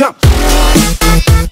jump.